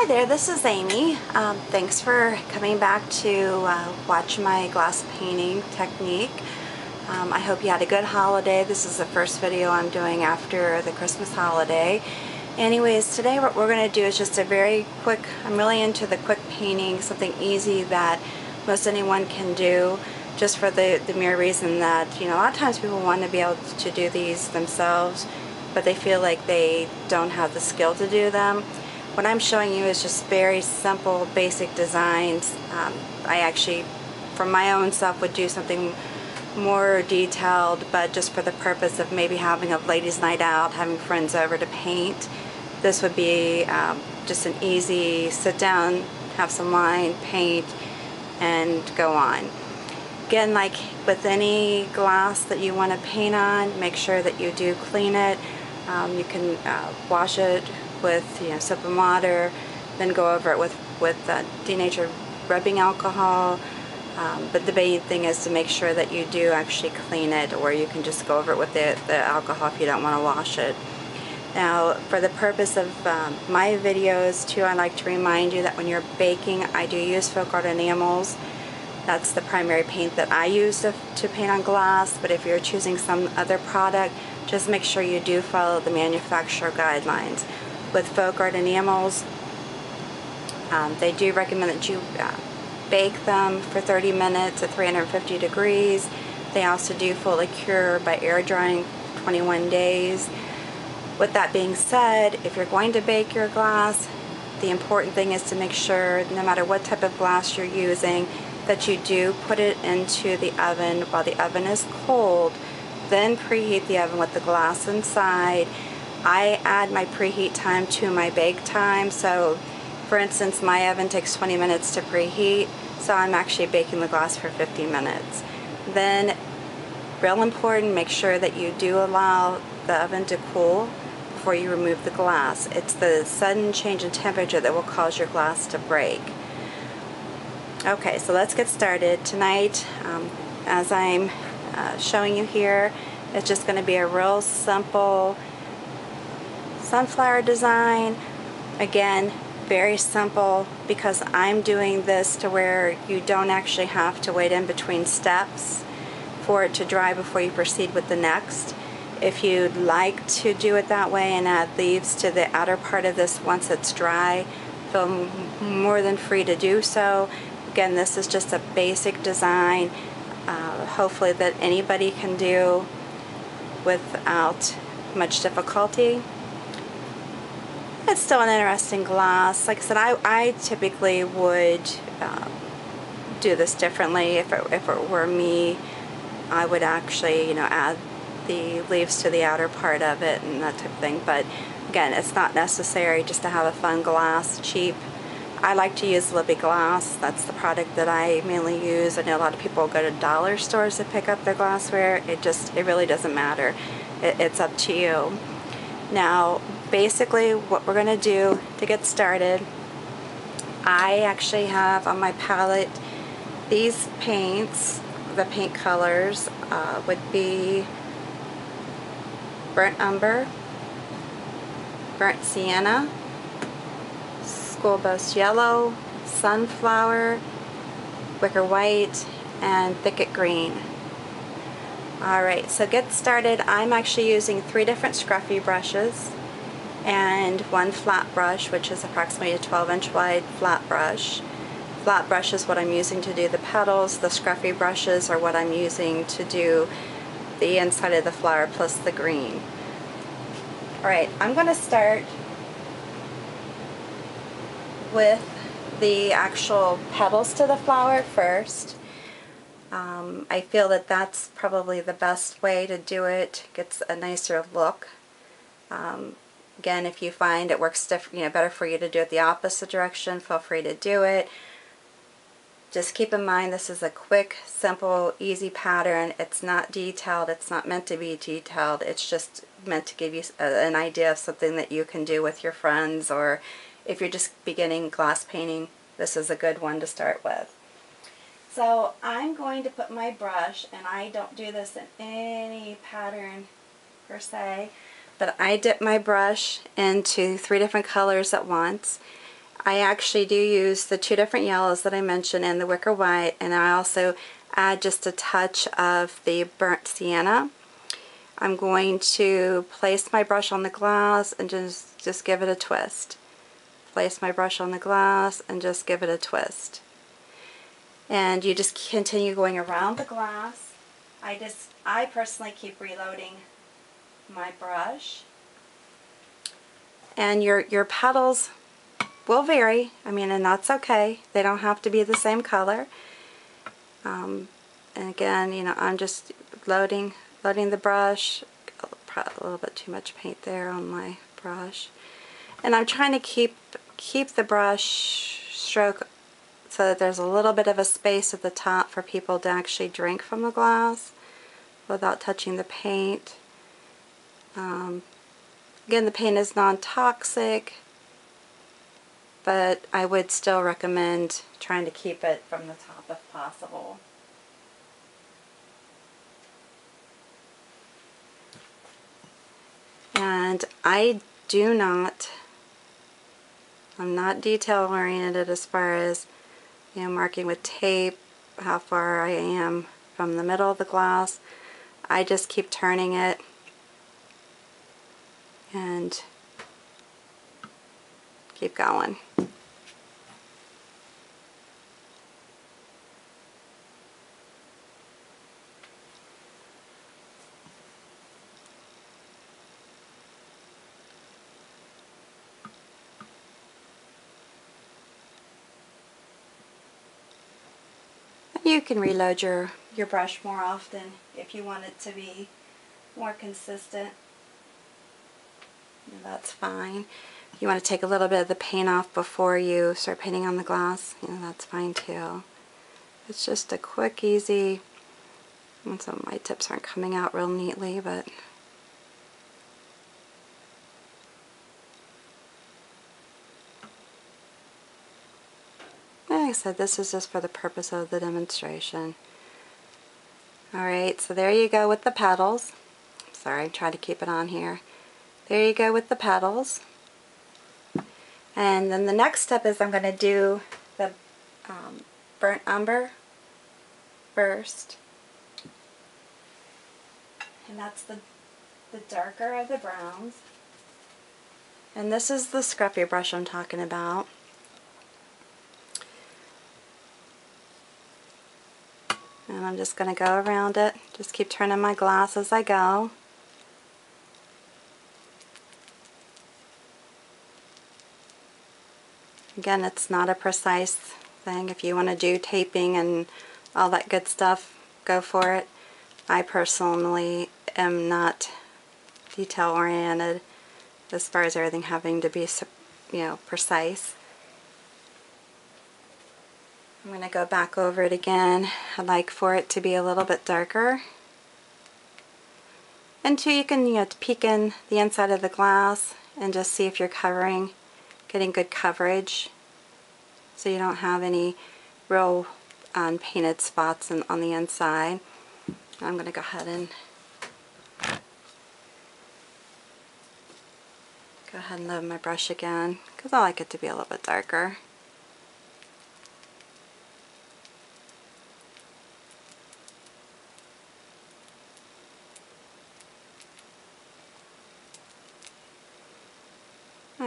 Hi there, this is Amy. Um, thanks for coming back to uh, watch my glass painting technique. Um, I hope you had a good holiday. This is the first video I'm doing after the Christmas holiday. Anyways, today what we're going to do is just a very quick, I'm really into the quick painting, something easy that most anyone can do just for the, the mere reason that, you know, a lot of times people want to be able to do these themselves, but they feel like they don't have the skill to do them. What I'm showing you is just very simple, basic designs. Um, I actually, for my own self, would do something more detailed, but just for the purpose of maybe having a ladies' night out, having friends over to paint. This would be um, just an easy sit down, have some wine, paint, and go on. Again, like with any glass that you want to paint on, make sure that you do clean it. Um, you can uh, wash it with you know soap and water, then go over it with with uh, denatured rubbing alcohol. Um, but the main thing is to make sure that you do actually clean it, or you can just go over it with the, the alcohol if you don't want to wash it. Now, for the purpose of um, my videos too, I like to remind you that when you're baking, I do use folk art enamels. That's the primary paint that I use to, to paint on glass, but if you're choosing some other product, just make sure you do follow the manufacturer guidelines with folk art enamels. Um, they do recommend that you uh, bake them for 30 minutes at 350 degrees. They also do fully cure by air drying 21 days. With that being said, if you're going to bake your glass, the important thing is to make sure, no matter what type of glass you're using, that you do put it into the oven while the oven is cold, then preheat the oven with the glass inside I add my preheat time to my bake time. So for instance, my oven takes 20 minutes to preheat, so I'm actually baking the glass for 50 minutes. Then, real important, make sure that you do allow the oven to cool before you remove the glass. It's the sudden change in temperature that will cause your glass to break. Okay, so let's get started. Tonight, um, as I'm uh, showing you here, it's just going to be a real simple sunflower design. Again, very simple because I'm doing this to where you don't actually have to wait in between steps for it to dry before you proceed with the next. If you'd like to do it that way and add leaves to the outer part of this once it's dry, feel more than free to do so. Again, this is just a basic design, uh, hopefully that anybody can do without much difficulty it's still an interesting glass. Like I said, I, I typically would uh, do this differently. If it, if it were me, I would actually, you know, add the leaves to the outer part of it and that type of thing. But again, it's not necessary just to have a fun glass, cheap. I like to use Libbey Glass. That's the product that I mainly use. I know a lot of people go to dollar stores to pick up their glassware. It just, it really doesn't matter. It, it's up to you. Now, basically what we're going to do to get started, I actually have on my palette these paints, the paint colors uh, would be burnt umber, burnt sienna, school bus yellow, sunflower, wicker white, and thicket green. Alright, so get started. I'm actually using three different scruffy brushes and one flat brush, which is approximately a 12 inch wide flat brush. Flat brush is what I'm using to do the petals. The scruffy brushes are what I'm using to do the inside of the flower plus the green. Alright, I'm going to start with the actual petals to the flower first. Um, I feel that that's probably the best way to do it. Gets a nicer look. Um, again, if you find it works you know, better for you to do it the opposite direction, feel free to do it. Just keep in mind this is a quick, simple, easy pattern. It's not detailed. It's not meant to be detailed. It's just meant to give you a, an idea of something that you can do with your friends or if you're just beginning glass painting, this is a good one to start with. So I'm going to put my brush, and I don't do this in any pattern per se, but I dip my brush into three different colors at once. I actually do use the two different yellows that I mentioned and the wicker white and I also add just a touch of the burnt sienna. I'm going to place my brush on the glass and just, just give it a twist. Place my brush on the glass and just give it a twist. And you just continue going around the glass. I just, I personally keep reloading my brush. And your, your petals will vary. I mean, and that's okay. They don't have to be the same color. Um, and again, you know, I'm just loading, loading the brush. A little bit too much paint there on my brush. And I'm trying to keep keep the brush stroke so that there's a little bit of a space at the top for people to actually drink from the glass without touching the paint. Um, again, the paint is non-toxic but I would still recommend trying to keep it from the top if possible. And I do not, I'm not detail oriented as far as, you know, marking with tape how far I am from the middle of the glass. I just keep turning it and keep going. You can reload your, your brush more often if you want it to be more consistent. that's fine. You want to take a little bit of the paint off before you start painting on the glass, you know, that's fine too. It's just a quick, easy, and some of my tips aren't coming out real neatly, but like I said, this is just for the purpose of the demonstration. Alright, so there you go with the petals. Sorry, I'm trying to keep it on here. There you go with the petals. And then the next step is I'm going to do the um, burnt umber first. And that's the, the darker of the browns. And this is the scruffy brush I'm talking about. And I'm just going to go around it. Just keep turning my glass as I go. Again, it's not a precise thing. If you want to do taping and all that good stuff, go for it. I personally am not detail oriented as far as everything having to be, you know, precise. I'm going to go back over it again. I'd like for it to be a little bit darker. And two, you can you know peek in the inside of the glass and just see if you're covering, getting good coverage, so you don't have any real unpainted um, spots in, on the inside. I'm going to go ahead and go ahead and load my brush again because I like it to be a little bit darker.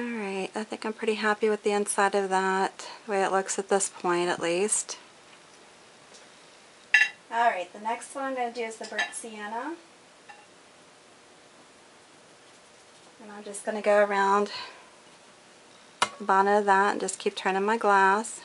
Alright, I think I'm pretty happy with the inside of that, the way it looks at this point at least. Alright, the next one I'm going to do is the burnt sienna. And I'm just going to go around the bottom of that and just keep turning my glass.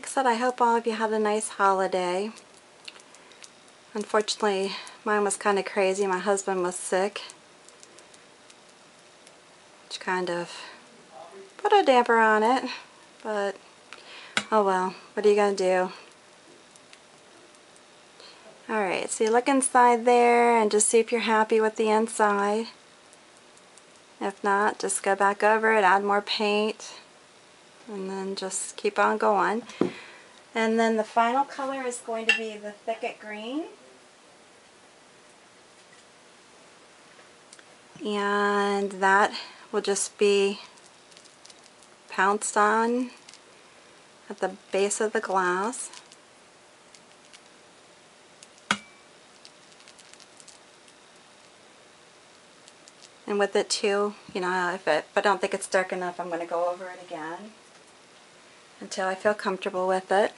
Like I said, I hope all of you had a nice holiday. Unfortunately, mine was kind of crazy. My husband was sick, which kind of put a damper on it, but oh well, what are you going to do? Alright, so you look inside there and just see if you're happy with the inside. If not, just go back over it, add more paint, and then just keep on going. And then the final color is going to be the Thicket Green. And that will just be pounced on at the base of the glass. And with it too, you know, if, it, if I don't think it's dark enough, I'm going to go over it again until I feel comfortable with it.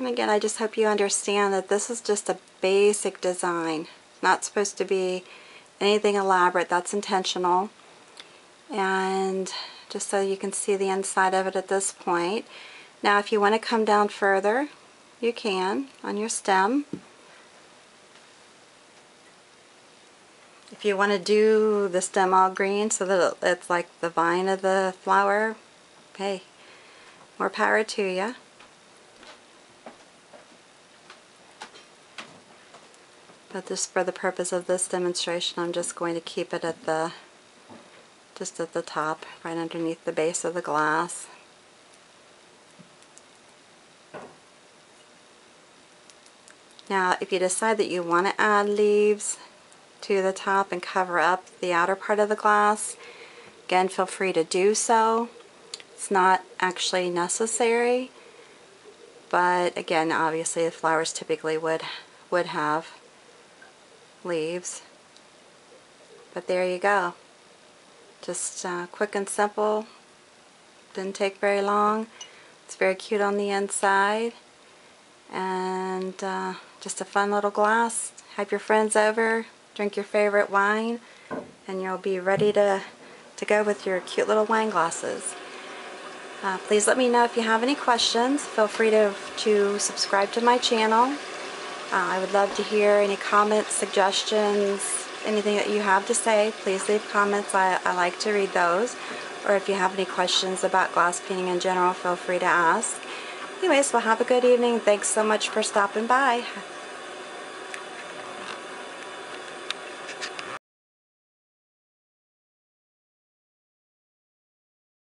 And again, I just hope you understand that this is just a basic design. Not supposed to be anything elaborate. That's intentional. And just so you can see the inside of it at this point. Now if you want to come down further, you can on your stem. If you want to do the stem all green so that it's like the vine of the flower, hey, more power to you. But just for the purpose of this demonstration, I'm just going to keep it at the just at the top, right underneath the base of the glass. Now, if you decide that you want to add leaves to the top and cover up the outer part of the glass, again, feel free to do so. It's not actually necessary, but again, obviously the flowers typically would, would have leaves. But there you go. Just uh, quick and simple. Didn't take very long. It's very cute on the inside. And uh, just a fun little glass. Have your friends over, drink your favorite wine, and you'll be ready to, to go with your cute little wine glasses. Uh, please let me know if you have any questions. Feel free to, to subscribe to my channel. Uh, I would love to hear any comments, suggestions, anything that you have to say, please leave comments. I, I like to read those. Or if you have any questions about glass painting in general, feel free to ask. Anyways, well have a good evening. Thanks so much for stopping by.